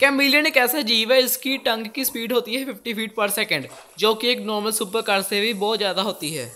Chameleon एक ऐसा जीव है, इसकी टंग की स्पीड होती है फिफ्टी फीट पर सेकेंड जो कि एक नॉर्मल सुपर कार से भी बहुत ज़्यादा होती है।